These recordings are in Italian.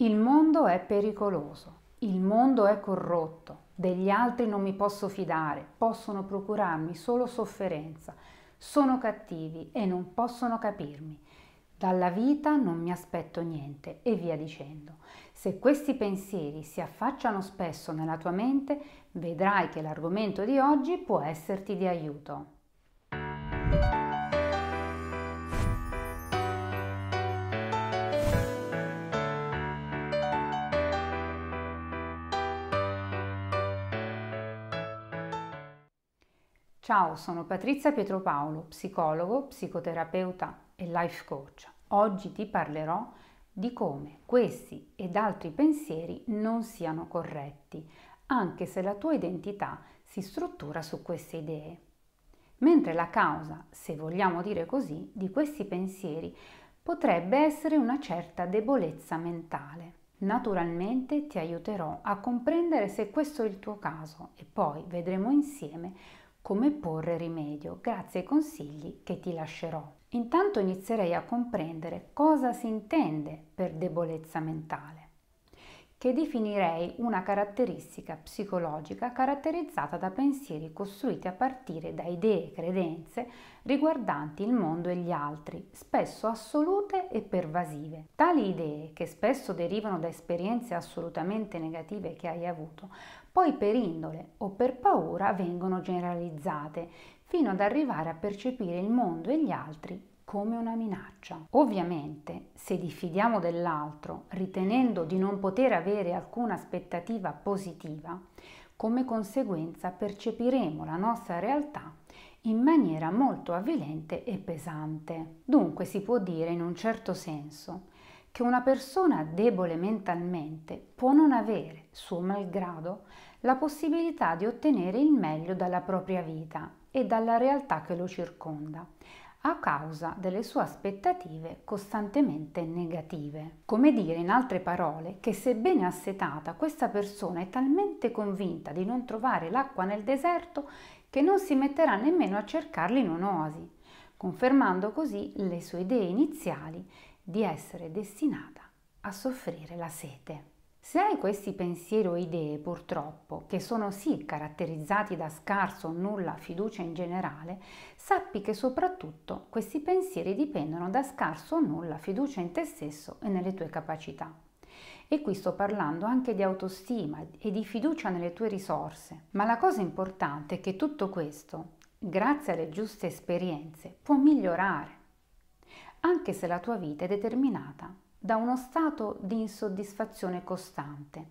Il mondo è pericoloso, il mondo è corrotto, degli altri non mi posso fidare, possono procurarmi solo sofferenza, sono cattivi e non possono capirmi. Dalla vita non mi aspetto niente e via dicendo. Se questi pensieri si affacciano spesso nella tua mente, vedrai che l'argomento di oggi può esserti di aiuto. Ciao, sono Patrizia Pietropaolo, psicologo, psicoterapeuta e life coach. Oggi ti parlerò di come questi ed altri pensieri non siano corretti, anche se la tua identità si struttura su queste idee. Mentre la causa, se vogliamo dire così, di questi pensieri potrebbe essere una certa debolezza mentale. Naturalmente ti aiuterò a comprendere se questo è il tuo caso e poi vedremo insieme come porre rimedio grazie ai consigli che ti lascerò. Intanto inizierei a comprendere cosa si intende per debolezza mentale che definirei una caratteristica psicologica caratterizzata da pensieri costruiti a partire da idee e credenze riguardanti il mondo e gli altri, spesso assolute e pervasive. Tali idee, che spesso derivano da esperienze assolutamente negative che hai avuto, poi per indole o per paura vengono generalizzate, fino ad arrivare a percepire il mondo e gli altri come una minaccia. Ovviamente, se diffidiamo dell'altro, ritenendo di non poter avere alcuna aspettativa positiva, come conseguenza percepiremo la nostra realtà in maniera molto avvilente e pesante. Dunque si può dire in un certo senso che una persona debole mentalmente può non avere, suo malgrado, la possibilità di ottenere il meglio dalla propria vita e dalla realtà che lo circonda, a causa delle sue aspettative costantemente negative. Come dire in altre parole che sebbene assetata questa persona è talmente convinta di non trovare l'acqua nel deserto che non si metterà nemmeno a cercarla in un'oasi, confermando così le sue idee iniziali di essere destinata a soffrire la sete. Se hai questi pensieri o idee, purtroppo, che sono sì caratterizzati da scarso o nulla fiducia in generale, sappi che soprattutto questi pensieri dipendono da scarso o nulla fiducia in te stesso e nelle tue capacità. E qui sto parlando anche di autostima e di fiducia nelle tue risorse. Ma la cosa importante è che tutto questo, grazie alle giuste esperienze, può migliorare, anche se la tua vita è determinata da uno stato di insoddisfazione costante,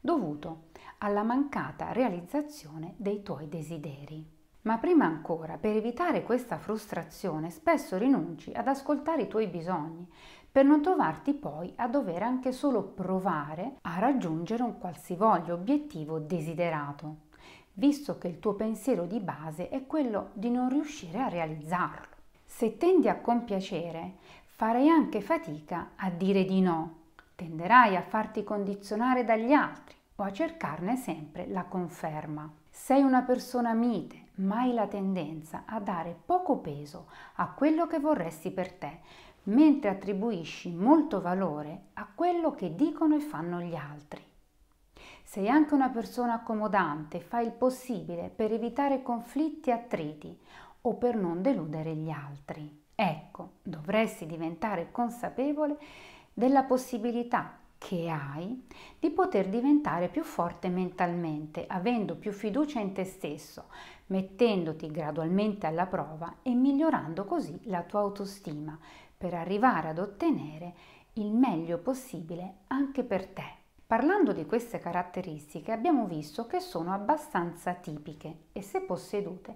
dovuto alla mancata realizzazione dei tuoi desideri. Ma prima ancora, per evitare questa frustrazione, spesso rinunci ad ascoltare i tuoi bisogni, per non trovarti poi a dover anche solo provare a raggiungere un qualsivoglia obiettivo desiderato, visto che il tuo pensiero di base è quello di non riuscire a realizzarlo. Se tendi a compiacere, farai anche fatica a dire di no, tenderai a farti condizionare dagli altri o a cercarne sempre la conferma. Sei una persona mite, ma hai la tendenza a dare poco peso a quello che vorresti per te, mentre attribuisci molto valore a quello che dicono e fanno gli altri. Sei anche una persona accomodante, fai il possibile per evitare conflitti e attriti o per non deludere gli altri. Ecco, dovresti diventare consapevole della possibilità che hai di poter diventare più forte mentalmente, avendo più fiducia in te stesso, mettendoti gradualmente alla prova e migliorando così la tua autostima per arrivare ad ottenere il meglio possibile anche per te. Parlando di queste caratteristiche abbiamo visto che sono abbastanza tipiche e se possedute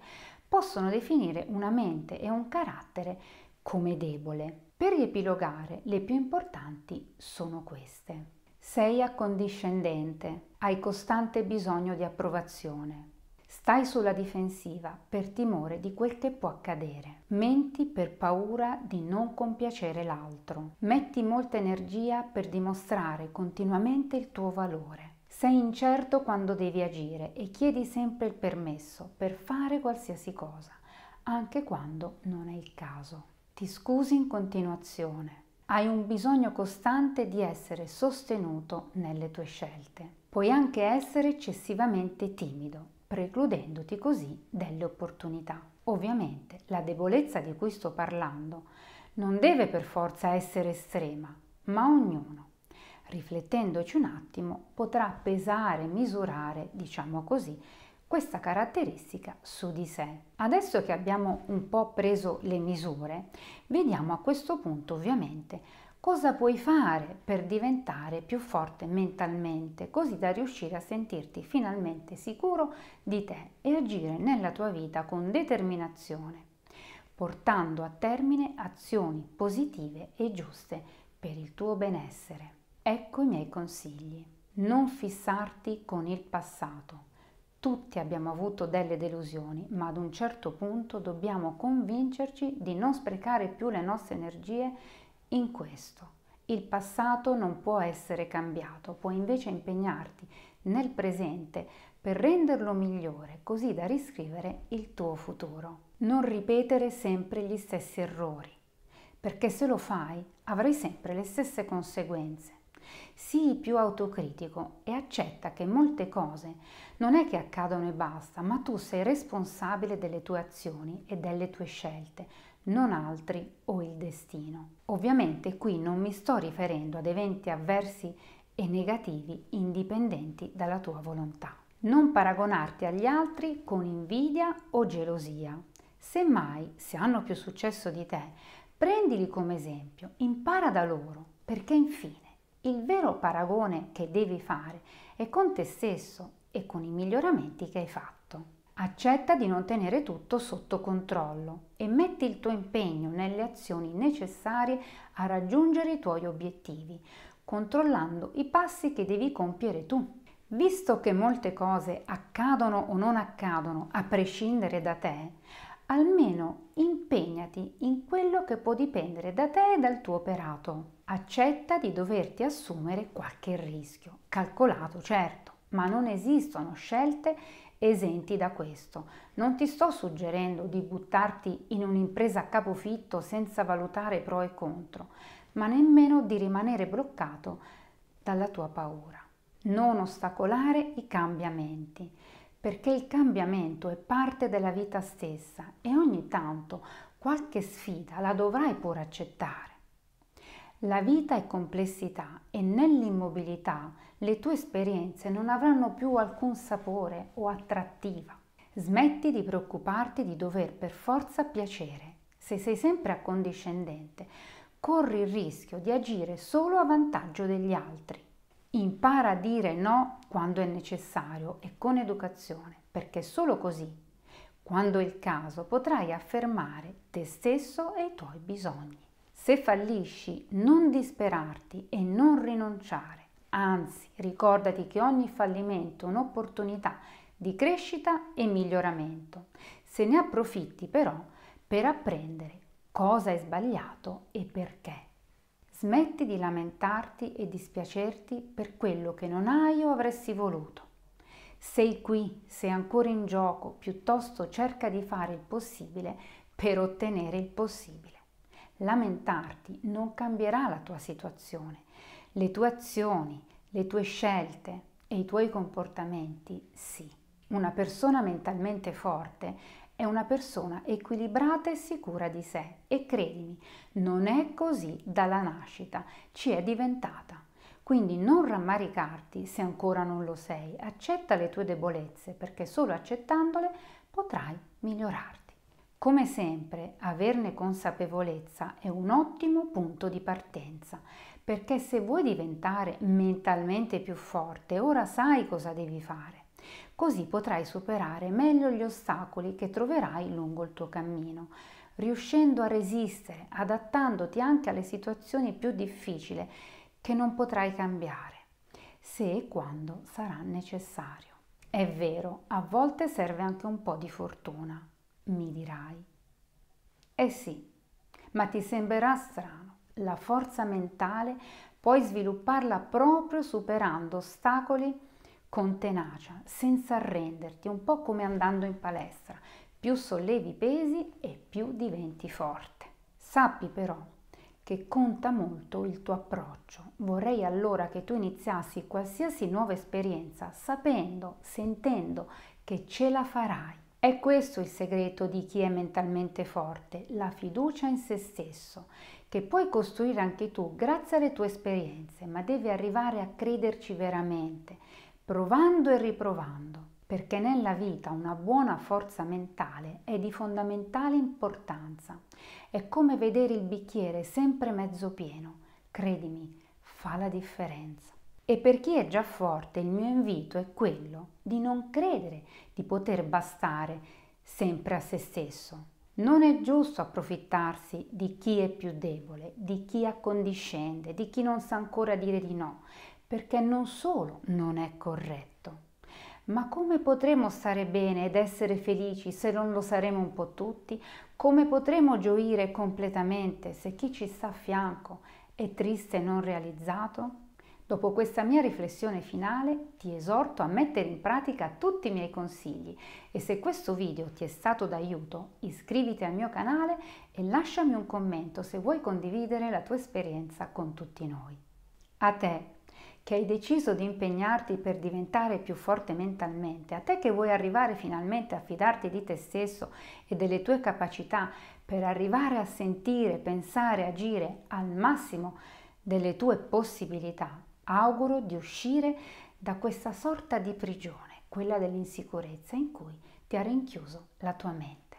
possono definire una mente e un carattere come debole. Per riepilogare, le più importanti sono queste. Sei accondiscendente, hai costante bisogno di approvazione. Stai sulla difensiva per timore di quel che può accadere. Menti per paura di non compiacere l'altro. Metti molta energia per dimostrare continuamente il tuo valore. Sei incerto quando devi agire e chiedi sempre il permesso per fare qualsiasi cosa, anche quando non è il caso. Ti scusi in continuazione. Hai un bisogno costante di essere sostenuto nelle tue scelte. Puoi anche essere eccessivamente timido, precludendoti così delle opportunità. Ovviamente la debolezza di cui sto parlando non deve per forza essere estrema, ma ognuno, riflettendoci un attimo, potrà pesare, misurare, diciamo così, questa caratteristica su di sé. Adesso che abbiamo un po' preso le misure, vediamo a questo punto ovviamente cosa puoi fare per diventare più forte mentalmente, così da riuscire a sentirti finalmente sicuro di te e agire nella tua vita con determinazione, portando a termine azioni positive e giuste per il tuo benessere. Ecco i miei consigli. Non fissarti con il passato tutti abbiamo avuto delle delusioni, ma ad un certo punto dobbiamo convincerci di non sprecare più le nostre energie in questo. Il passato non può essere cambiato, puoi invece impegnarti nel presente per renderlo migliore, così da riscrivere il tuo futuro. Non ripetere sempre gli stessi errori, perché se lo fai avrai sempre le stesse conseguenze. Sii più autocritico e accetta che molte cose non è che accadono e basta, ma tu sei responsabile delle tue azioni e delle tue scelte, non altri o il destino. Ovviamente qui non mi sto riferendo ad eventi avversi e negativi indipendenti dalla tua volontà. Non paragonarti agli altri con invidia o gelosia. Semmai, se hanno più successo di te, prendili come esempio, impara da loro, perché infine il vero paragone che devi fare è con te stesso e con i miglioramenti che hai fatto. Accetta di non tenere tutto sotto controllo e metti il tuo impegno nelle azioni necessarie a raggiungere i tuoi obiettivi, controllando i passi che devi compiere tu. Visto che molte cose accadono o non accadono a prescindere da te, almeno impegnati in quello che può dipendere da te e dal tuo operato. Accetta di doverti assumere qualche rischio, calcolato certo, ma non esistono scelte esenti da questo. Non ti sto suggerendo di buttarti in un'impresa a capofitto senza valutare pro e contro, ma nemmeno di rimanere bloccato dalla tua paura. Non ostacolare i cambiamenti perché il cambiamento è parte della vita stessa e ogni tanto qualche sfida la dovrai pure accettare. La vita è complessità e nell'immobilità le tue esperienze non avranno più alcun sapore o attrattiva. Smetti di preoccuparti di dover per forza piacere. Se sei sempre accondiscendente, corri il rischio di agire solo a vantaggio degli altri. Impara a dire no quando è necessario e con educazione, perché solo così, quando è il caso, potrai affermare te stesso e i tuoi bisogni. Se fallisci, non disperarti e non rinunciare. Anzi, ricordati che ogni fallimento è un'opportunità di crescita e miglioramento. Se ne approfitti però per apprendere cosa è sbagliato e perché. Smetti di lamentarti e dispiacerti per quello che non hai o avresti voluto. Sei qui, sei ancora in gioco, piuttosto cerca di fare il possibile per ottenere il possibile. Lamentarti non cambierà la tua situazione. Le tue azioni, le tue scelte e i tuoi comportamenti sì. Una persona mentalmente forte è una persona equilibrata e sicura di sé e credimi, non è così dalla nascita, ci è diventata. Quindi non rammaricarti se ancora non lo sei, accetta le tue debolezze perché solo accettandole potrai migliorarti. Come sempre, averne consapevolezza è un ottimo punto di partenza, perché se vuoi diventare mentalmente più forte, ora sai cosa devi fare. Così potrai superare meglio gli ostacoli che troverai lungo il tuo cammino, riuscendo a resistere, adattandoti anche alle situazioni più difficili che non potrai cambiare, se e quando sarà necessario. È vero, a volte serve anche un po' di fortuna, mi dirai. Eh sì, ma ti sembrerà strano, la forza mentale puoi svilupparla proprio superando ostacoli con tenacia, senza arrenderti, un po' come andando in palestra. Più sollevi i pesi e più diventi forte. Sappi però che conta molto il tuo approccio. Vorrei allora che tu iniziassi qualsiasi nuova esperienza sapendo, sentendo che ce la farai. È questo il segreto di chi è mentalmente forte, la fiducia in se stesso, che puoi costruire anche tu grazie alle tue esperienze, ma devi arrivare a crederci veramente, provando e riprovando perché nella vita una buona forza mentale è di fondamentale importanza. È come vedere il bicchiere sempre mezzo pieno. Credimi, fa la differenza. E per chi è già forte il mio invito è quello di non credere di poter bastare sempre a se stesso. Non è giusto approfittarsi di chi è più debole, di chi accondiscende, di chi non sa ancora dire di no, perché non solo non è corretto, ma come potremo stare bene ed essere felici se non lo saremo un po' tutti? Come potremo gioire completamente se chi ci sta a fianco è triste e non realizzato? Dopo questa mia riflessione finale ti esorto a mettere in pratica tutti i miei consigli e se questo video ti è stato d'aiuto iscriviti al mio canale e lasciami un commento se vuoi condividere la tua esperienza con tutti noi. A te che hai deciso di impegnarti per diventare più forte mentalmente, a te che vuoi arrivare finalmente a fidarti di te stesso e delle tue capacità per arrivare a sentire, pensare, agire al massimo delle tue possibilità, auguro di uscire da questa sorta di prigione, quella dell'insicurezza in cui ti ha rinchiuso la tua mente.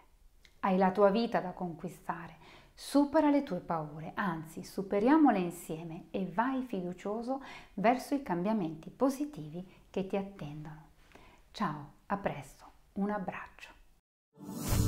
Hai la tua vita da conquistare Supera le tue paure, anzi superiamole insieme e vai fiducioso verso i cambiamenti positivi che ti attendono. Ciao, a presto, un abbraccio.